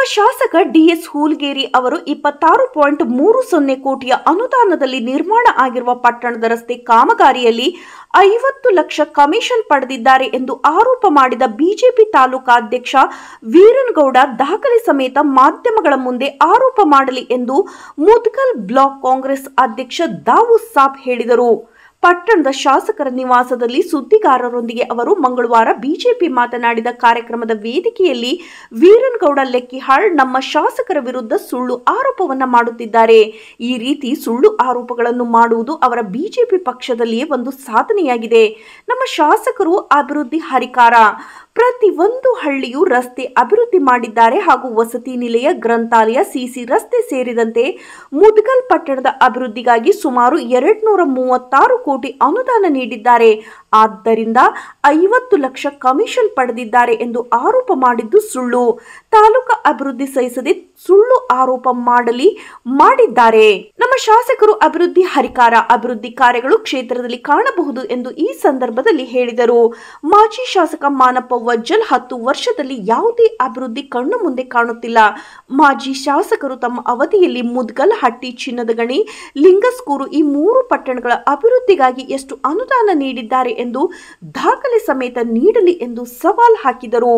ನಮ್ಮ ಶಾಸಕ ಡಿಎಸ್ ಹೂಲ್ಗೇರಿ ಅವರು ಇಪ್ಪತ್ತಾರು ಪಾಯಿಂಟ್ ಮೂರು ಸೊನ್ನೆ ಕೋಟಿಯ ಅನುದಾನದಲ್ಲಿ ನಿರ್ಮಾಣ ಆಗಿರುವ ಪಟ್ಟಣದ ರಸ್ತೆ ಕಾಮಗಾರಿಯಲ್ಲಿ ಐವತ್ತು ಲಕ್ಷ ಕಮಿಷನ್ ಪಡೆದಿದ್ದಾರೆ ಎಂದು ಆರೋಪ ಮಾಡಿದ ಬಿಜೆಪಿ ತಾಲೂಕಾಧ್ಯಕ್ಷ ವೀರನ್ಗೌಡ ದಾಖಲೆ ಸಮೇತ ಮಾಧ್ಯಮಗಳ ಮುಂದೆ ಆರೋಪ ಮಾಡಲಿ ಎಂದು ಮುದ್ಗಲ್ ಬ್ಲಾಕ್ ಕಾಂಗ್ರೆಸ್ ಅಧ್ಯಕ್ಷ ದಾವೂದ್ ಸಾಬ್ ಹೇಳಿದರು. ಪಟ್ಟಣದ ಶಾಸಕರ ನಿವಾಸದಲ್ಲಿ ಸುದ್ದಿಗಾರರೊಂದಿಗೆ ಅವರು ಮಂಗಳವಾರ ಬಿಜೆಪಿ ಮಾತನಾಡಿದ ಕಾರ್ಯಕ್ರಮದ ವೇದಿಕೆಯಲ್ಲಿ ವೀರನ್ಗೌಡ ಲೆಕ್ಕಿಹಾಳ್ ನಮ್ಮ ಶಾಸಕರ ವಿರುದ್ಧ ಸುಳ್ಳು ಆರೋಪವನ್ನ ಮಾಡುತ್ತಿದ್ದಾರೆ. ಈ ರೀತಿ ಸುಳ್ಳು ಆರೋಪಗಳನ್ನು ಮಾಡುವುದು ಅವರ ಬಿಜೆಪಿ ಪಕ್ಷದಲ್ಲಿಯೇ ಒಂದು ಸಾಧನೆಯಾಗಿದೆ. ನಮ್ಮ ಶಾಸಕರು ಅಭಿವೃದ್ಧಿ ಹರಿಕಾರ. ಪ್ರತಿ ಒಂದು ಹಳ್ಳಿಯೂ ರಸ್ತೆ ಅಭಿವೃದ್ಧಿ ಮಾಡಿದ್ದಾರೆ ಹಾಗೂ ವಸತಿ ನಿಲಯ, ಗ್ರಂಥಾಲಯ ಸಿಸಿ ರಸ್ತೆ ಸೇರಿದಂತೆ ಮುದ್ಗಲ್ ಪಟ್ಟಣದ ಅಭಿವೃದ್ಧಿಗಾಗಿ ಸುಮಾರು ಎರಡ್ ನೂರ ಮೂವತ್ತಾರು ಕೋಟಿ ಅನುದಾನ ನೀಡಿದ್ದಾರೆ. ಆದ್ದರಿಂದ ಐವತ್ತು ಲಕ್ಷ ಕಮಿಷನ್ ಪಡೆದಿದ್ದಾರೆ ಎಂದು ಆರೋಪ ಮಾಡಿದ್ದು ಸುಳ್ಳು. ತಾಲೂಕು ಅಭಿವೃದ್ಧಿ ಸಹಿಸದೆ ಸುಳ್ಳು ಆರೋಪ ಮಾಡಲಿ ಮಾಡಿದ್ದಾರೆ. ನಮ್ಮ ಶಾಸಕರು ಅಭಿವೃದ್ಧಿ, ಹರಿಕಾರ ಅಭಿವೃದ್ಧಿ ಕಾರ್ಯಗಳು ಕ್ಷೇತ್ರದಲ್ಲಿ ಕಾಣಬಹುದು ಎಂದು ಈ ಸಂದರ್ಭದಲ್ಲಿ ಹೇಳಿದರು. ಮಾಜಿ ಶಾಸಕ ಮಾನಪ್ಪ ವಜ್ಜಲ್ ಹತ್ತು ವರ್ಷದಲ್ಲಿ ಯಾವುದೇ ಅಭಿವೃದ್ಧಿ ಕಣ್ಣು ಮುಂದೆ ಕಾಣುತ್ತಿಲ್ಲ. ಮಾಜಿ ಶಾಸಕರು ತಮ್ಮ ಅವಧಿಯಲ್ಲಿ ಮುದ್ಗಲ್ ಹಟ್ಟಿ ಚಿನ್ನದ ಗಣಿ, ಲಿಂಗಸ್ಕೂರು ಈ ಮೂರು ಪಟ್ಟಣಗಳ ಅಭಿವೃದ್ಧಿಗಾಗಿ ಎಷ್ಟು ಅನುದಾನ ನೀಡಿದ್ದಾರೆ ಎಂದು ದಾಖಲೆ ಸಮೇತ ನೀಡಲಿ ಎಂದು ಸವಾಲ್ ಹಾಕಿದರು.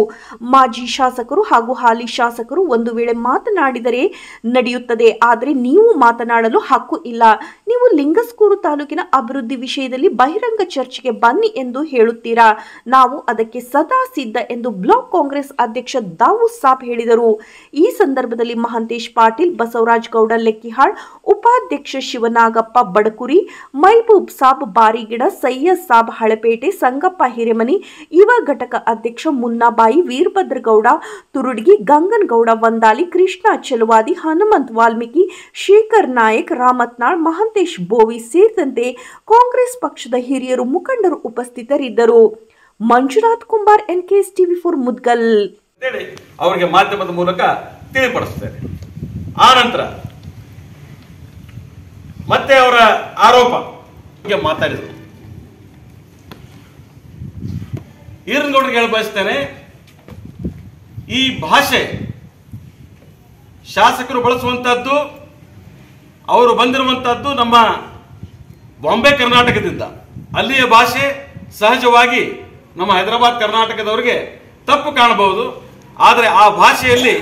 ಮಾಜಿ ಶಾಸಕರು ಹಾಗೂ ಹಾಲಿ ಶಾಸಕರು ಒಂದು ವೇಳೆ ಮಾತನಾಡಿದರೆ ನಡೆಯುತ್ತದೆ. ಆದರೆ ನೀವು ಮಾತನಾಡಲು ಹಕ್ಕು ಇಲ್ಲ. ನೀವು ಲಿಂಗಸ್ಕೂರು ತಾಲೂಕಿನ ಅಭಿವೃದ್ಧಿ ವಿಷಯದಲ್ಲಿ ಬಹಿರಂಗ ಚರ್ಚೆಗೆ ಬನ್ನಿ ಎಂದು ಹೇಳುತ್ತೀರಾ? ನಾವು ಅದಕ್ಕೆ ಸದಾ ಸಿದ್ಧ ಎಂದು ಬ್ಲಾಕ್ ಕಾಂಗ್ರೆಸ್ ಅಧ್ಯಕ್ಷ ದಾವೂದ್ ಸಾಬ್ ಹೇಳಿದರು. ಈ ಸಂದರ್ಭದಲ್ಲಿ ಮಹಂತೇಶ್ ಪಾಟೀಲ್, ಬಸವರಾಜ್ ಗೌಡ, ಲೆಕ್ಕಿಹಾಳ್, ಉಪಾಧ್ಯಕ್ಷ ಶಿವನಾಗಪ್ಪ, ಬಡಕುರಿ, ಮೈಬೂಬ್ ಸಾಬ್, ಬಾರಿಗಿಡ ಸಯ್ಯದ್ ಸಾಬ್ ಹಳಪೇಟೆ ಸಂಗಪ್ಪ ಹಿರೇಮನಿ, ಯುವ ಘಟಕ ಅಧ್ಯಕ್ಷ ಮುನ್ನಾಬಾಯಿ, ವೀರಭದ್ರಗೌಡ, ತುರುಡ್ಗಿ, ಗಂಗನಗೌಡ, ವಂದಾಲಿ, ಕೃಷ್ಣ ಚೆಲುವಾದಿ, ಹನುಮಂತ್ ವಾಲ್ಮೀಕಿ, ಶೇಖರ್ ನಾಯಕ್, ರಾಮತ್ನಾಳ್, ಮಹಂತೇಶ್ ಬೋವಿ ಸೇರಿದಂತೆ ಕಾಂಗ್ರೆಸ್ ಪಕ್ಷದ ಹಿರಿಯರು ಮುಖಂಡರು ಉಪಸ್ಥಿತರಿದ್ದರು. Manjunath Kumbar, NKS TV four Mudgal. ಅವರಿಗೆ ಮಾಧ್ಯಮದ ಮೂಲಕ ತಿಳಿಪಡಿಸುತ್ತೇನೆ. ಆ ನಂತರ ಮತ್ತೆ ಅವರ ಆರೋಪ ಮಾತಾಡಿದರು. ಈರನಗೌಡರಿಗೆ ಹೇಳ ಬಯಸ್ತೇನೆ, ಈ ಭಾಷೆ ಶಾಸಕರು ಬಳಸುವಂತಹದ್ದು, ಅವರು ಬಂದಿರುವಂತಹದ್ದು ನಮ್ಮ ಬಾಂಬೆ ಕರ್ನಾಟಕದಿಂದ. ಅಲ್ಲಿಯ ಭಾಷೆ ಸಹಜವಾಗಿ ನಮ್ಮ ಹೈದರಾಬಾದ್ ಕರ್ನಾಟಕದವರಿಗೆ ತಪ್ಪು ಕಾಣಬಹುದು. ಆದರೆ ಆ ಭಾಷೆಯಲ್ಲಿ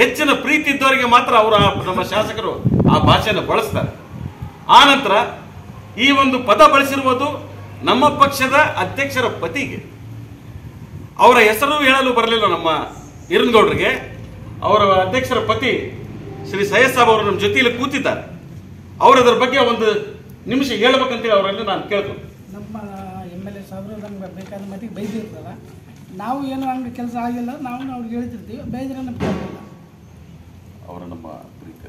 ಹೆಚ್ಚಿನ ಪ್ರೀತಿ ಇದ್ದವರಿಗೆ ಮಾತ್ರ ಅವರು ನಮ್ಮ ಶಾಸಕರು ಆ ಭಾಷೆಯನ್ನು ಬಳಸ್ತಾರೆ. ಆನಂತರ ನಂತರ ಈ ಒಂದು ಪದ ಬಳಸಿರುವುದು ನಮ್ಮ ಪಕ್ಷದ ಅಧ್ಯಕ್ಷರ ಪತಿಗೆ. ಅವರ ಹೆಸರು ಹೇಳಲು ಬರಲಿಲ್ಲ ನಮ್ಮ ಇರನ್ಗೌಡ್ರಿಗೆ ಅವರ ಅಧ್ಯಕ್ಷರ ಪತಿ ಶ್ರೀ ಸಯ್ಯದ್ ಸಾಬ್ ಅವರು ನಮ್ಮ ಜೊತೆಯಲ್ಲಿ ಕೂತಿದ್ದಾರೆ. ಅವರು ಅದರ ಬಗ್ಗೆ ಒಂದು ನಿಮಿಷ ಹೇಳ್ಬೇಕಂತೇಳಿ ಅವರಲ್ಲಿ ನಾನು ಕೇಳ್ತೀನಿ ನಮ್ಮ ಎಂ ಎಲ್ ಎ ಸಾಬ್ರು ನಮ್ಗೆ ಬೇಕಾದ ಮಟ್ಟಿಗೆ ಬೈದಿರ್ತಾರೆ. ನಾವು ಏನು ಹಂಗೆ ಕೆಲಸ ಆಗಿಲ್ಲ ನಾವು ಅವ್ರಿಗೆ ಹೇಳ್ತಿರ್ತೀವಿ ಬೈದ್ರೆ ನಮ್ಗೆ ಅವರು ನಮ್ಮ ಪ್ರೀತಿ.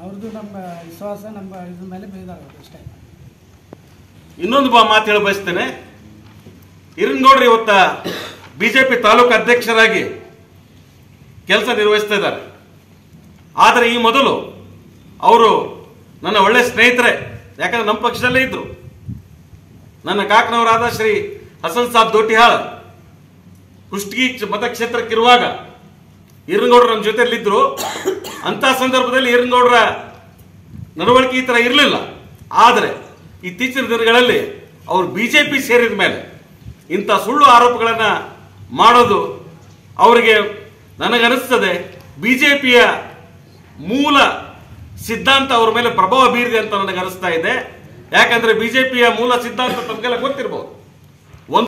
ಅವ್ರದ್ದು ನಮ್ಮ ವಿಶ್ವಾಸ ನಮ್ಮ ಇದ್ರ ಮೇಲೆ ಬೈದಾಗುತ್ತೆ ಅಷ್ಟೇ. ಇನ್ನೊಂದು ಬಾ ಮಾತು ಹೇಳ ಬಯಸ್ತೇನೆ. ಈರನಗೌಡರು ಇವತ್ತ ಬಿಜೆಪಿ ತಾಲೂಕು ಅಧ್ಯಕ್ಷರಾಗಿ ಕೆಲಸ ನಿರ್ವಹಿಸ್ತಾ ಇದ್ದಾರೆ. ಆದರೆ ಈ ಮೊದಲು ಅವರು ನನ್ನ ಒಳ್ಳೆ ಸ್ನೇಹಿತರೆ, ಯಾಕಂದ್ರೆ ನಮ್ಮ ಪಕ್ಷದಲ್ಲೇ ಇದ್ರು. ನನ್ನ ಕಾಕನವರಾದ ಶ್ರೀ ಹಸನ್ ಸಾಬ್ ದೋಟಿಹಾಳ್, ಕುಷ್ಟಗಿ ಮತಕ್ಷೇತ್ರಕ್ಕಿರುವಾಗ ಈರನಗೌಡರು ನಮ್ಮ ಜೊತೆಯಲ್ಲಿದ್ದರು ಅಂತ ಸಂದರ್ಭದಲ್ಲಿ ಈರನಗೌಡರ ನಡವಳಿಕೆ ಈ ಥರ ಇರಲಿಲ್ಲ. ಆದರೆ ಇತ್ತೀಚಿನ ದಿನಗಳಲ್ಲಿ ಅವರು ಬಿಜೆಪಿ ಸೇರಿದ ಮೇಲೆ ಇಂಥ ಸುಳ್ಳು ಆರೋಪಗಳನ್ನು ಮಾಡೋದು ಅವರಿಗೆ ನನಗನಿಸ್ತದೆ ಪಿಯ ಮೂಲ ಸಿದ್ಧಾಂತ ಅವರ ಮೇಲೆ ಪ್ರಭಾವ ಬೀರಿದೆ ಅಂತ ನನಗೆ ಅನಿಸ್ತಾ ಇದೆ. ಯಾಕಂದ್ರೆ ಬಿಜೆಪಿಯ ಮೂಲ ಸಿದ್ಧಾಂತ ತಮಗೆಲ್ಲ ಗೊತ್ತಿರಬಹುದು